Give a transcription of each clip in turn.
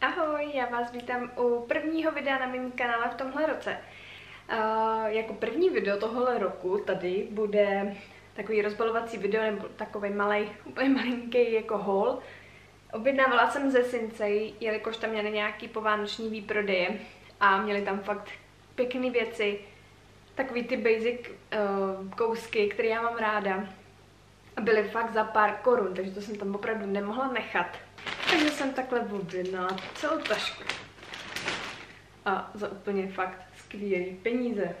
Ahoj, já vás vítám u prvního videa na mém kanále v tomhle roce. Uh, jako první video tohohle roku tady bude takový rozbalovací video nebo takový malý, úplně malinký jako haul. Objednávala jsem ze Sinsei, jelikož tam měli nějaký povánoční výprodeje a měli tam fakt pěkné věci, takový ty basic uh, kousky, které já mám ráda. Byly fakt za pár korun, takže to jsem tam opravdu nemohla nechat. Takže jsem takhle objednala celou tašku. A za úplně fakt skvělý peníze.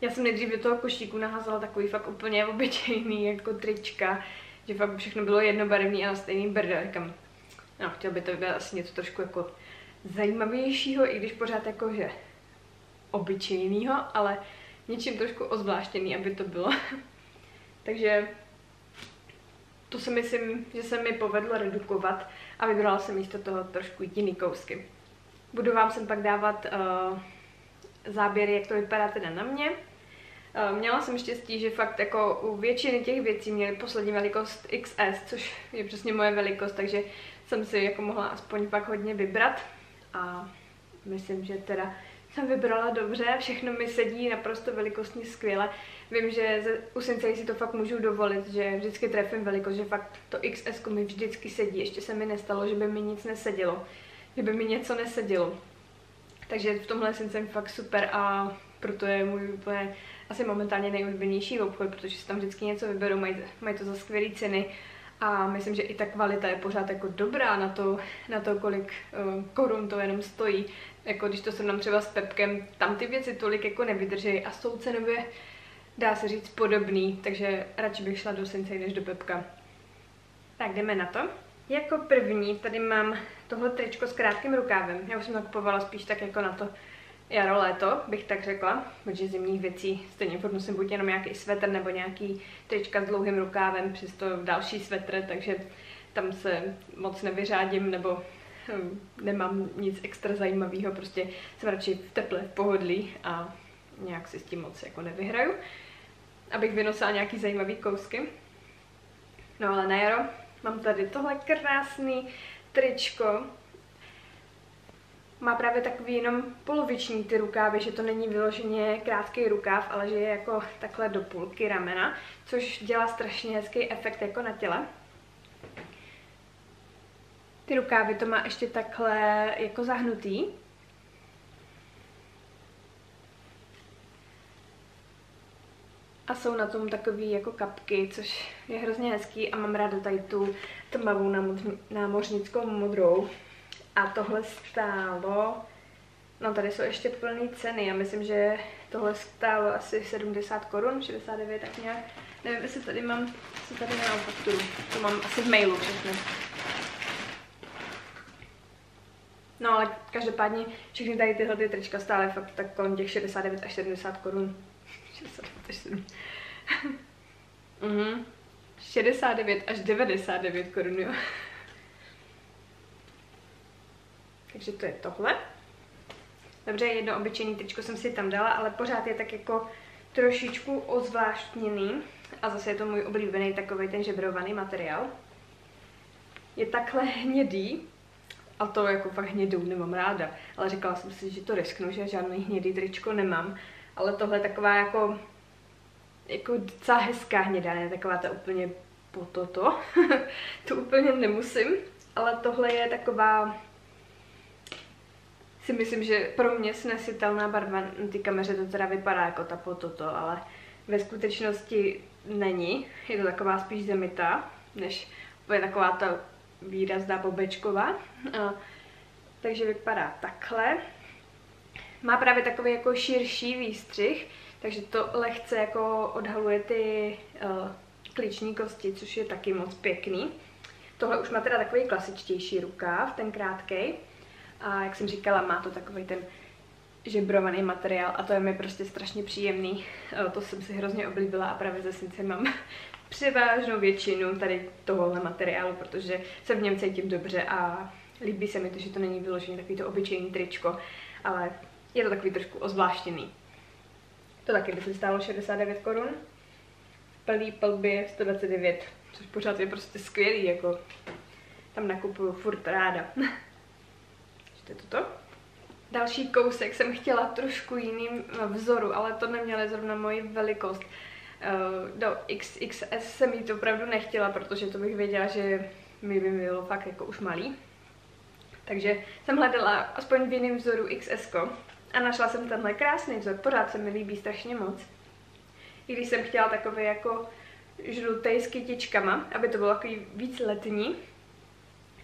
Já jsem nejdřív do toho košíku naházela takový fakt úplně obyčejný jako trička, že fakt všechno bylo jednobarevný a na stejný brdo. Říkám, no, chtěl by to být asi něco trošku jako zajímavějšího, i když pořád jako, že obyčejnýho, ale něčím trošku ozvláštěný, aby to bylo. Takže to si myslím, že se mi povedlo redukovat a vybrala jsem místo toho trošku jiný kousky. Budu vám sem pak dávat uh, záběry, jak to vypadá teda na mě. Uh, měla jsem štěstí, že fakt jako u většiny těch věcí měly poslední velikost XS, což je přesně moje velikost, takže jsem si jako mohla aspoň pak hodně vybrat a myslím, že teda jsem vybrala dobře, všechno mi sedí naprosto velikostně skvěle. Vím, že u Sensei si to fakt můžu dovolit, že vždycky trefím velikost, že fakt to XS mi vždycky sedí. Ještě se mi nestalo, že by mi nic nesedělo, že by mi něco nesedělo. Takže v tomhle jsem fakt super a proto je můj úplně asi momentálně nejoblíbenější obchod, protože si tam vždycky něco vyberu, mají, mají to za skvělé ceny a myslím, že i ta kvalita je pořád jako dobrá na to, na to kolik uh, korun to jenom stojí. Jako když to srovnám třeba s Pepkem, tam ty věci tolik jako nevydrží a jsou cenově, dá se říct, podobný, takže radši bych šla do Sensei než do Pepka. Tak jdeme na to. Jako první tady mám tohle tričko s krátkým rukávem. Já už jsem to kupovala spíš tak jako na to jaro, léto, bych tak řekla, protože zimních věcí stejně furt musím buď jenom nějaký svetr nebo nějaký trička s dlouhým rukávem, přesto další svetr, takže tam se moc nevyřádím nebo hm, nemám nic extra zajímavého, prostě jsem radši v teple, v pohodlí a nějak si s tím moc jako nevyhraju, abych vynosila nějaký zajímavý kousky. No ale na jaro mám tady tohle krásný tričko, má právě takový jenom poloviční ty rukávy, že to není vyloženě krátký rukáv, ale že je jako takhle do půlky ramena, což dělá strašně hezký efekt jako na těle. Ty rukávy to má ještě takhle jako zahnutý. A jsou na tom takový jako kapky, což je hrozně hezký a mám ráda tady tu tmavou námořnickou modrou. A tohle stálo, no tady jsou ještě plné ceny, já myslím, že tohle stálo asi 70 korun, 69 tak nějak. Nevím, jestli tady mám, jestli tady mám fakturu, to mám asi v mailu všechny. No ale každopádně všechny tady tyhle ty trička stály fakt tak kolem těch 69 až 70 korun. 69 až 70. mhm. 69 až 99 korun, jo. Takže to je tohle. Dobře, jedno obyčejný tričko jsem si tam dala, ale pořád je tak jako trošičku ozvláštněný. A zase je to můj oblíbený takový ten žebrovaný materiál. Je takhle hnědý, a to jako fakt hnědou nemám ráda, ale říkala jsem si, že to risknu, že žádný hnědý tričko nemám. Ale tohle je taková jako, jako docela hezká hnědá, ne taková ta úplně po toto. to úplně nemusím, ale tohle je taková si myslím, že pro mě snesitelná barva na té kameře to teda vypadá jako ta toto, ale ve skutečnosti není. Je to taková spíš zemitá, než je taková ta výrazná bobečková. Takže vypadá takhle. Má právě takový jako širší výstřih, takže to lehce jako odhaluje ty uh, klíční kosti, což je taky moc pěkný. Tohle už má teda takový klasičtější rukáv, ten krátkej. A jak jsem říkala, má to takový ten žebrovaný materiál a to je mi prostě strašně příjemný. E, to jsem si hrozně oblíbila a právě ze Since mám převážnou většinu tady tohohle materiálu, protože se v něm cítím dobře a líbí se mi to, že to není vyložený takový to obyčejný tričko, ale je to takový trošku ozvláštěný. To taky by se stálo 69 korun. Plný plby 129, což pořád je prostě skvělý, jako tam nakupuju furt ráda. to je toto. Další kousek jsem chtěla trošku jiným vzoru, ale to neměla zrovna moji velikost. Eh, do XXS jsem jí to opravdu nechtěla, protože to bych věděla, že mi by bylo fakt jako už malý. Takže jsem hledala aspoň v jiném vzoru XS a našla jsem tenhle krásný vzor, pořád se mi líbí strašně moc. I když jsem chtěla takový jako žlutý s kytičkama, aby to bylo takový víc letní.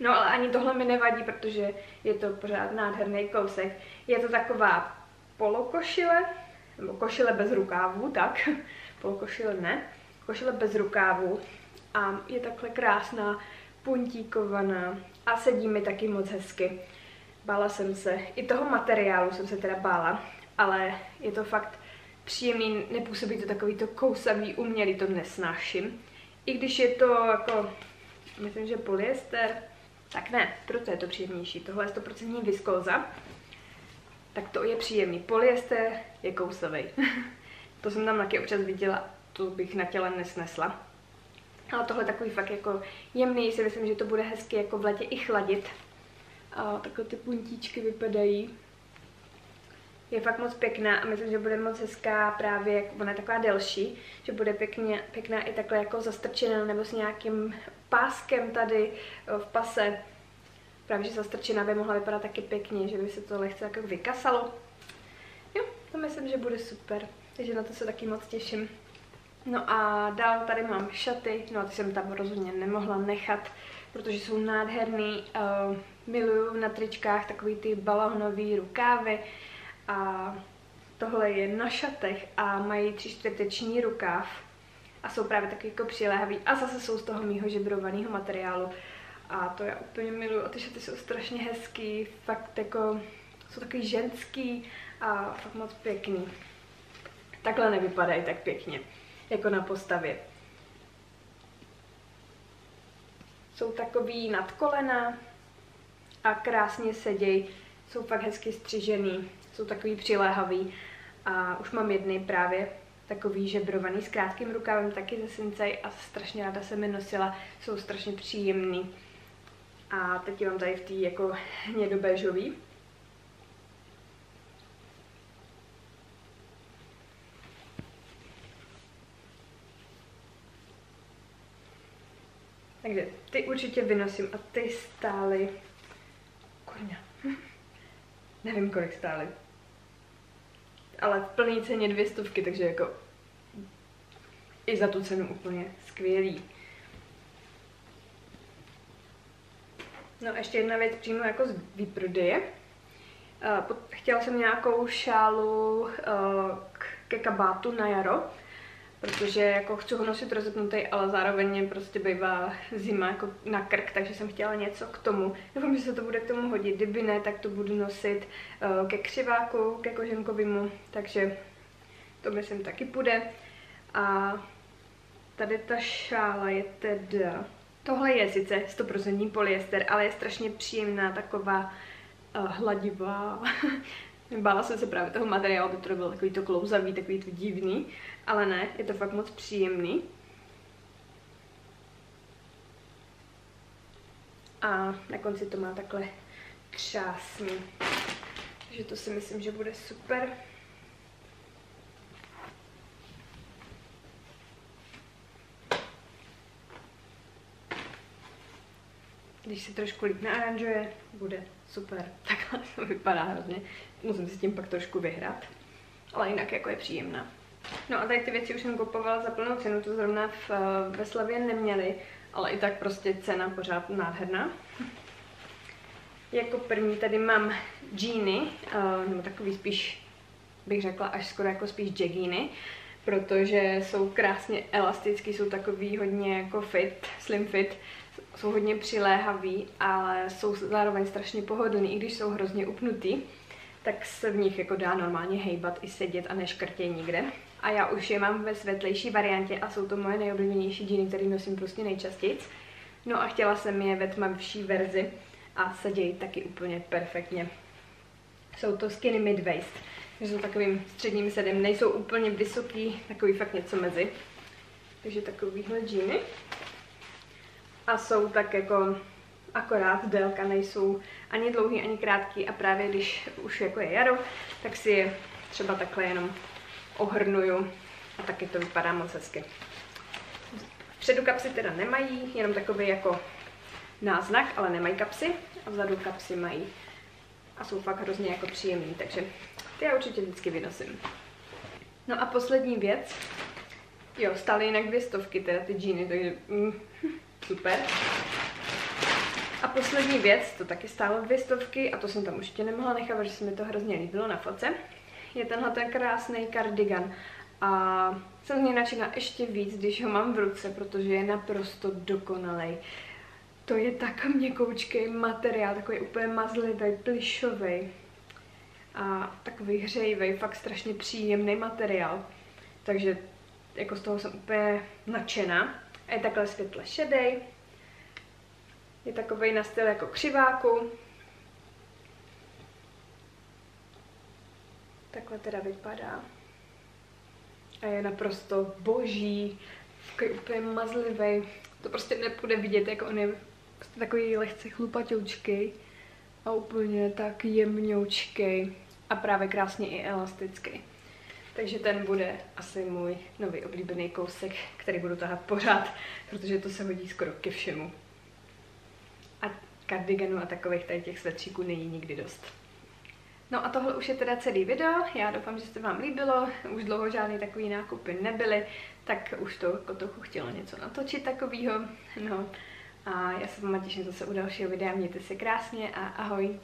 No ale ani tohle mi nevadí, protože je to pořád nádherný kousek. Je to taková polokošile, nebo košile bez rukávů, tak, polokošile ne, košile bez rukávů a je takhle krásná, puntíkovaná a sedí mi taky moc hezky. Bála jsem se, i toho materiálu jsem se teda bála, ale je to fakt příjemný, nepůsobí to takový to kousavý, umělý, to nesnáším. I když je to jako, myslím, že polyester, tak ne, proto je to příjemnější. Tohle je 100% viskóza, tak to je příjemný. Polyester je kousavý. to jsem tam taky občas viděla, to bych na těle nesnesla. Ale tohle je takový fakt jako jemný, si myslím, že to bude hezky jako v letě i chladit. A takhle ty puntíčky vypadají. Je fakt moc pěkná a myslím, že bude moc hezká právě, jak ona je taková delší, že bude pěkně, pěkná i takhle jako zastrčená nebo s nějakým páskem tady v pase. Právě, že zastrčená by mohla vypadat taky pěkně, že by se to lehce jako vykasalo. Jo, to myslím, že bude super. Takže na to se taky moc těším. No a dál tady mám šaty, no a ty jsem tam rozhodně nemohla nechat, protože jsou nádherný. Uh, miluju na tričkách takový ty balónový rukávy a tohle je na šatech a mají tři čtvrteční rukáv a jsou právě taky jako přiléhavý a zase jsou z toho mýho žebrovaného materiálu a to já úplně miluju a ty šaty jsou strašně hezký, fakt jako jsou takový ženský a fakt moc pěkný. Takhle nevypadají tak pěkně jako na postavě. Jsou takový nad kolena a krásně sedějí. Jsou fakt hezky střižený, jsou takový přiléhavý a už mám jedny právě takový žebrovaný s krátkým rukávem, taky ze Sincej a strašně ráda se mi nosila, jsou strašně příjemný. A teď mám tady v té jako hnědobežový. Takže ty určitě vynosím a ty stály... Kurňa. Nevím, kolik stály. Ale v plný ceně dvě stovky, takže jako i za tu cenu úplně skvělý. No a ještě jedna věc přímo jako z výprodeje. Chtěla jsem nějakou šálu ke kabátu na jaro protože jako chci ho nosit rozepnutý, ale zároveň mě prostě bývá zima jako na krk, takže jsem chtěla něco k tomu. Doufám, že se to bude k tomu hodit, kdyby ne, tak to budu nosit uh, ke křiváku, ke koženkovému, takže to myslím taky půjde. A tady ta šála je teda... Tohle je sice 100% polyester, ale je strašně příjemná, taková uh, hladivá. Bála jsem se právě toho materiálu, to byl takový to klouzavý, takový to divný, ale ne, je to fakt moc příjemný. A na konci to má takhle třásný. Takže to si myslím, že bude super. Když se trošku líp naaranžuje, bude super. Takhle to vypadá hrozně. Musím si tím pak trošku vyhrát. Ale jinak jako je příjemná. No a tady ty věci už jsem kupovala za plnou cenu, to zrovna v, ve Slavě neměli, ale i tak prostě cena pořád nádherná. Jako první tady mám džíny, uh, nebo takový spíš, bych řekla, až skoro jako spíš jeggíny, protože jsou krásně elastický, jsou takový hodně jako fit, slim fit, jsou hodně přiléhavý, ale jsou zároveň strašně pohodlný, i když jsou hrozně upnutý, tak se v nich jako dá normálně hejbat i sedět a neškrtě nikde. A já už je mám ve světlejší variantě a jsou to moje nejoblíbenější džíny, které nosím prostě nejčastěji. No a chtěla jsem je ve tmavší verzi a sedějí taky úplně perfektně. Jsou to skinny mid waist, takže jsou takovým středním sedem, nejsou úplně vysoký, takový fakt něco mezi. Takže takovýhle džíny a jsou tak jako akorát délka nejsou ani dlouhý, ani krátký a právě když už jako je jaro, tak si je třeba takhle jenom ohrnuju a taky to vypadá moc hezky. Vpředu kapsy teda nemají, jenom takový jako náznak, ale nemají kapsy a vzadu kapsy mají a jsou fakt hrozně jako příjemný, takže ty já určitě vždycky vynosím. No a poslední věc, jo, stále jinak dvě stovky, teda ty džíny, takže mm, super. A poslední věc, to taky stálo dvě stovky a to jsem tam určitě nemohla nechat, protože se mi to hrozně líbilo na foce. Je tenhle ten krásný kardigan a jsem z něj nadšená ještě víc, když ho mám v ruce, protože je naprosto dokonalý. To je tak měkoučký materiál, takový úplně mazlivý, plišový a takový hřejivý, fakt strašně příjemný materiál. Takže jako z toho jsem úplně nadšená. A je takhle světle šedej. Je takový na styl jako křiváku. Takhle teda vypadá. A je naprosto boží, úplně mazlivý. To prostě nepůjde vidět, jak on je prostě takový lehce chlupatoučký a úplně tak jemňoučký a právě krásně i elastický. Takže ten bude asi můj nový oblíbený kousek, který budu tahat pořád, protože to se hodí skoro ke všemu. A kardiganů a takových tady těch svetříků není nikdy dost. No a tohle už je teda celý video, já doufám, že se vám líbilo, už dlouho žádný takový nákupy nebyly, tak už to jako trochu chtělo něco natočit takového. No a já se vám těším zase u dalšího videa, mějte se krásně a ahoj!